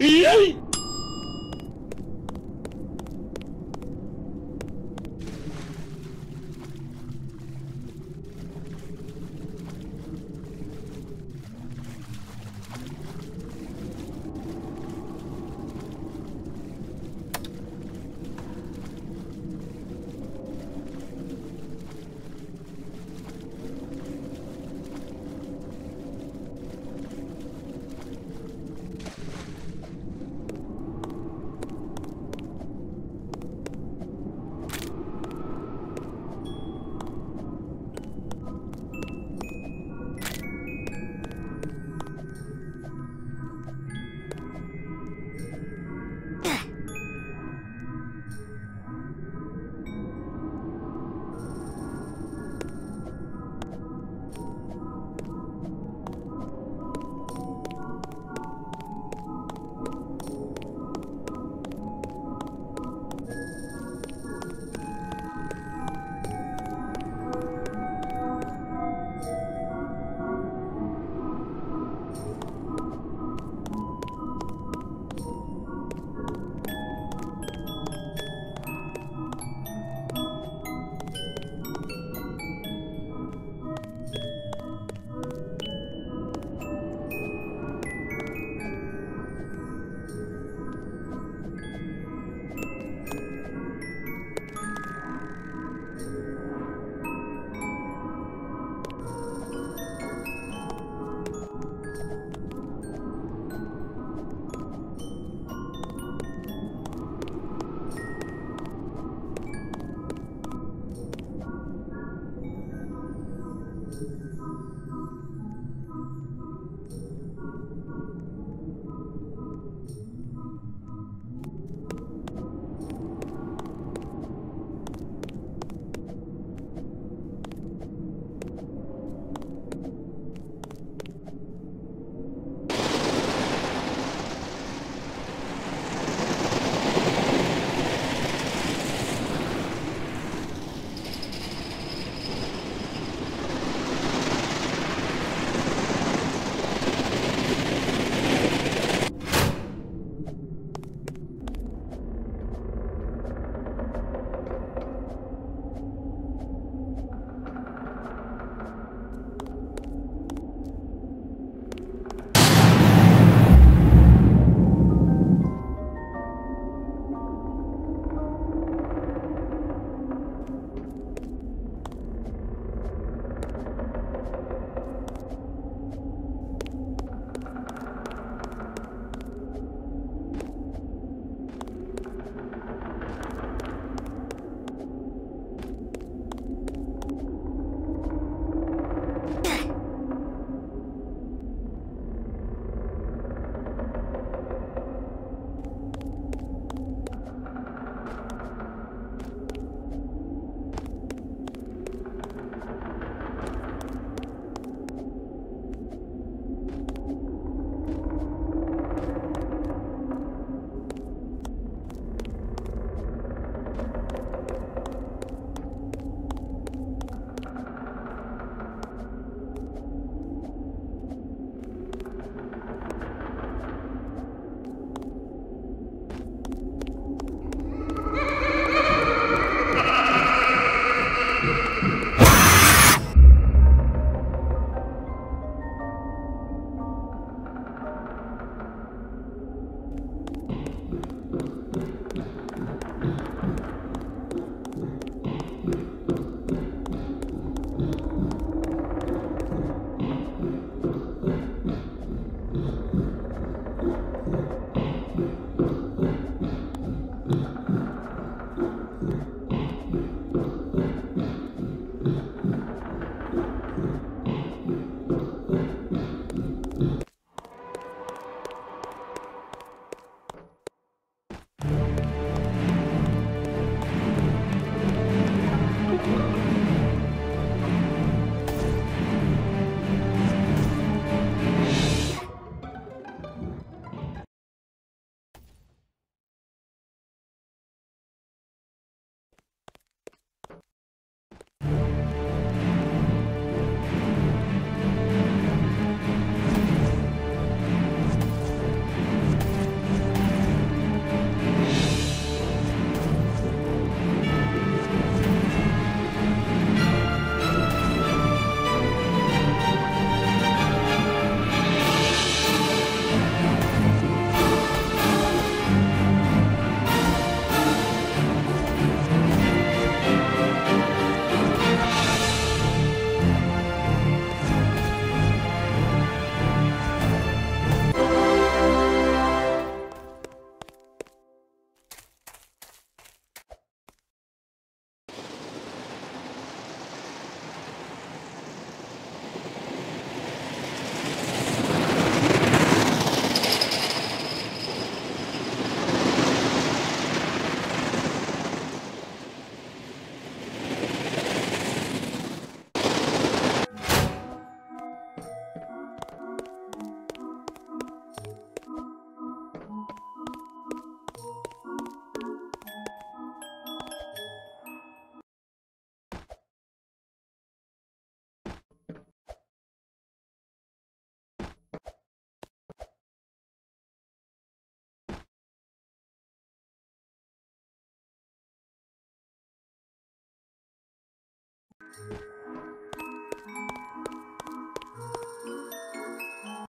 Yay! Mm-hmm.